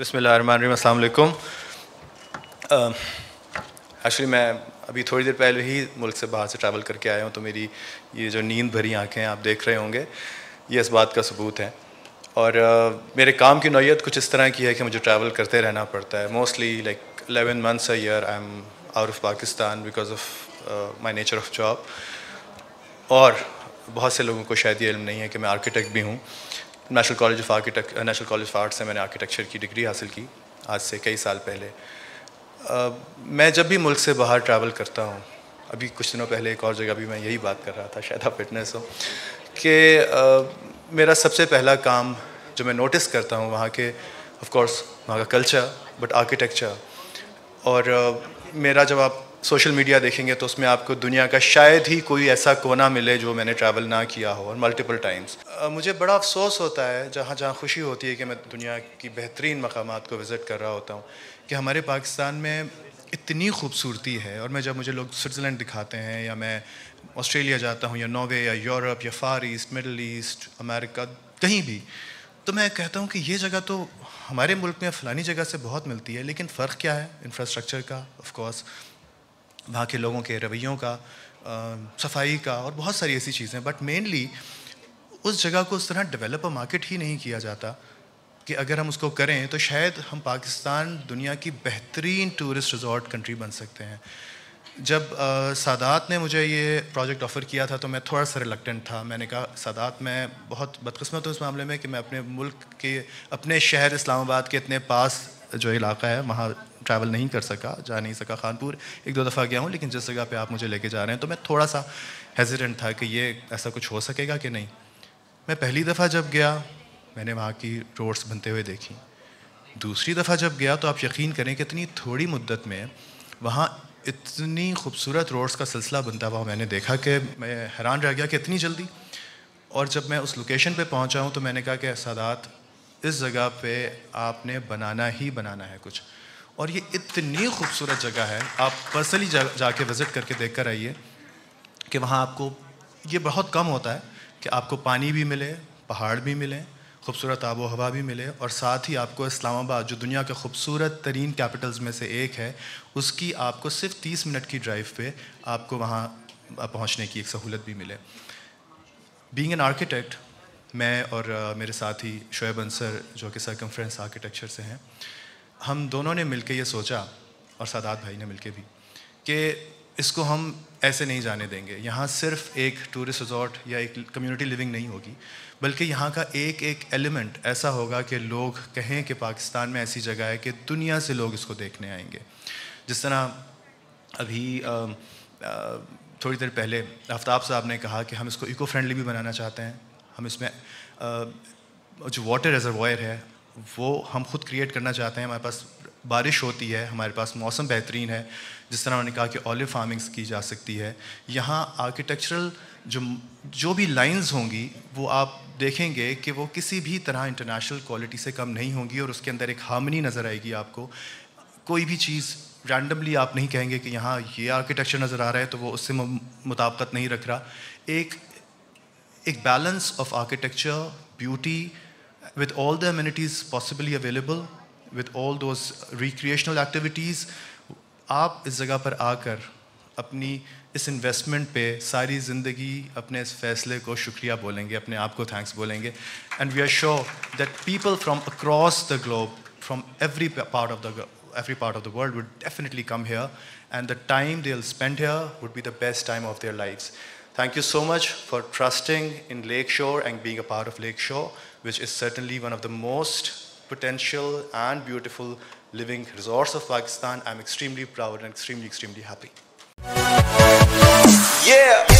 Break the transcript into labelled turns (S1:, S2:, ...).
S1: बसमिलकुम actually मैं अभी थोड़ी देर पहले ही मुल्क से बाहर से ट्रैवल करके आया हूँ तो मेरी ये जो नींद भरी आँखें आप देख रहे होंगे ये इस बात का सबूत है। और uh, मेरे काम की नौीयत कुछ इस तरह की है कि मुझे ट्रैवल करते रहना पड़ता है। Mostly like eleven months a year I am out of Pakistan because of my nature of job और बहुत से लोगों को शायद ये इल्म नहीं है कि मैं आर्किटेक्ट भी हूँ। National college of architect national college of arts से मैंने आर्किटेक्चर की डिग्री हासिल की आज से कई साल पहले। Uh, मैं जब भी मुल्क से बाहर ट्रैवल करता हूँ अभी कुछ दिनों पहले एक और जगह भी मैं यही बात कर रहा था शायद आप फिटनेस हो कि uh, मेरा सबसे पहला काम जो मैं नोटिस करता हूँ वहाँ के ऑफ़ कोर्स वहाँ का कल्चर बट आर्किटेक्चर और uh, मेरा जब आप सोशल मीडिया देखेंगे तो उसमें आपको दुनिया का शायद ही कोई ऐसा कोना मिले जो मैंने ट्रैवल ना किया हो, और मल्टीपल टाइम्स मुझे बड़ा अफसोस होता है, जहाँ जहाँ खुशी होती है कि मैं दुनिया की बेहतरीन मकाम को विज़िट कर रहा होता हूँ, कि हमारे पाकिस्तान में इतनी खूबसूरती है, और मैं जब मुझे लोग स्विट्ज़रलैंड दिखाते हैं, या मैं ऑस्ट्रेलिया जाता हूँ, या नॉर्वे, या यूरोप, या far east middle east America, कहीं भी तो मैं कहता हूँ कि ये जगह तो हमारे मुल्क में फ़लानी जगह से बहुत मिलती है, लेकिन फ़र्क क्या है इंफ्रास्ट्रक्चर का? ऑफ़ कोर्स वहाँ के लोगों के रवैयों का सफ़ाई का और बहुत सारी ऐसी चीज़ें बट मेनली उस जगह को उस तरह डेवलप मार्केट ही नहीं किया जाता कि अगर हम उसको करें तो शायद हम पाकिस्तान दुनिया की बेहतरीन टूरिस्ट रिजॉर्ट कंट्री बन सकते हैं। जब सादात ने मुझे ये प्रोजेक्ट ऑफ़र किया था तो मैं थोड़ा सा रिलक्टेंट था। मैंने कहा, सादात, मैं बहुत बदकस्मत हूँ इस मामले में कि मैं अपने मुल्क के, अपने शहर इस्लामाबाद के इतने पास जो इलाका है, वहाँ ट्रैवल नहीं कर सका, जा नहीं सका खानपुर। एक दो दफ़ा गया हूँ, लेकिन जिस जगह पे आप मुझे लेके जा रहे हैं तो मैं थोड़ा सा हेजिडेंट था कि ये ऐसा कुछ हो सकेगा कि नहीं। मैं पहली दफ़ा जब गया, मैंने वहाँ की रोड्स बनते हुए देखी। दूसरी दफ़ा जब गया तो आप यकीन करें कि इतनी थोड़ी मुद्दत में वहाँ इतनी खूबसूरत रोड्स का सिलसिला बनता हुआ मैंने देखा कि मैं हैरान रह गया कि इतनी जल्दी। और जब मैं उस लोकेशन पे पहुँचा हूँ तो मैंने कहा कि सादात इस जगह पे आपने बनाना ही बनाना है कुछ। और ये इतनी खूबसूरत जगह है आप पर्सनली जा, जाके विज़िट करके देख कर आइए कि वहाँ आपको ये बहुत कम होता है कि आपको पानी भी मिले पहाड़ भी मिले खूबसूरत आबो हवा भी मिले और साथ ही आपको इस्लामाबाद जो दुनिया के खूबसूरत तरीन कैपिटल्स में से एक है उसकी आपको सिर्फ़ तीस मिनट की ड्राइव पे आपको वहाँ पहुँचने की एक सहूलत भी मिले। बींग एन आर्किटेक्ट मैं और मेरे साथी शोएब अंसर जो कि सर सरकमफ्रेंस आर्किटेक्चर से हैं हम दोनों ने मिलकर ये सोचा और सादात भाई ने मिलकर भी कि इसको हम ऐसे नहीं जाने देंगे। यहाँ सिर्फ़ एक टूरिस्ट रिजॉर्ट या एक कम्युनिटी लिविंग नहीं होगी बल्कि यहाँ का एक एक एलिमेंट ऐसा होगा कि लोग कहें कि पाकिस्तान में ऐसी जगह है कि दुनिया से लोग इसको देखने आएँगे। जिस तरह अभी आ, आ, थोड़ी देर पहले आफ्ताब साहब ने कहा कि हम इसको इको फ्रेंडली भी बनाना चाहते हैं। हम इसमें जो वाटर रिजर्वायर है, वो हम खुद क्रिएट करना चाहते हैं। हमारे पास बारिश होती है, हमारे पास मौसम बेहतरीन है, जिस तरह उन्होंने कहा कि ऑलिव फार्मिंग्स की जा सकती है। यहाँ आर्किटेक्चरल जो जो भी लाइंस होंगी, वो आप देखेंगे कि वो किसी भी तरह इंटरनेशनल क्वालिटी से कम नहीं होंगी और उसके अंदर एक हार्मनी नज़र आएगी आपको। कोई भी चीज़ रैंडमली आप नहीं कहेंगे कि यहाँ ये आर्किटेक्चर नज़र आ रहा है तो वो उससे मुताबकत नहीं रख रहा। एक एक balance of architecture beauty with all the amenities possibly available, with all those recreational activities, आप इस जगह पर आकर अपनी इस इन्वेस्टमेंट पे सारी ज़िंदगी अपने इस फैसले को शुक्रिया बोलेंगे अपने आप को थैंक्स बोलेंगे and we are sure that people from across the globe from every part of the every part of the world would definitely come here and the time they'll spend here would be the best time of their lives. Thank you so much for trusting in Lakeshore and being a part of Lakeshore which is certainly one of the most potential and beautiful living resorts of Pakistan. I'm extremely proud and extremely, extremely happy. Yeah!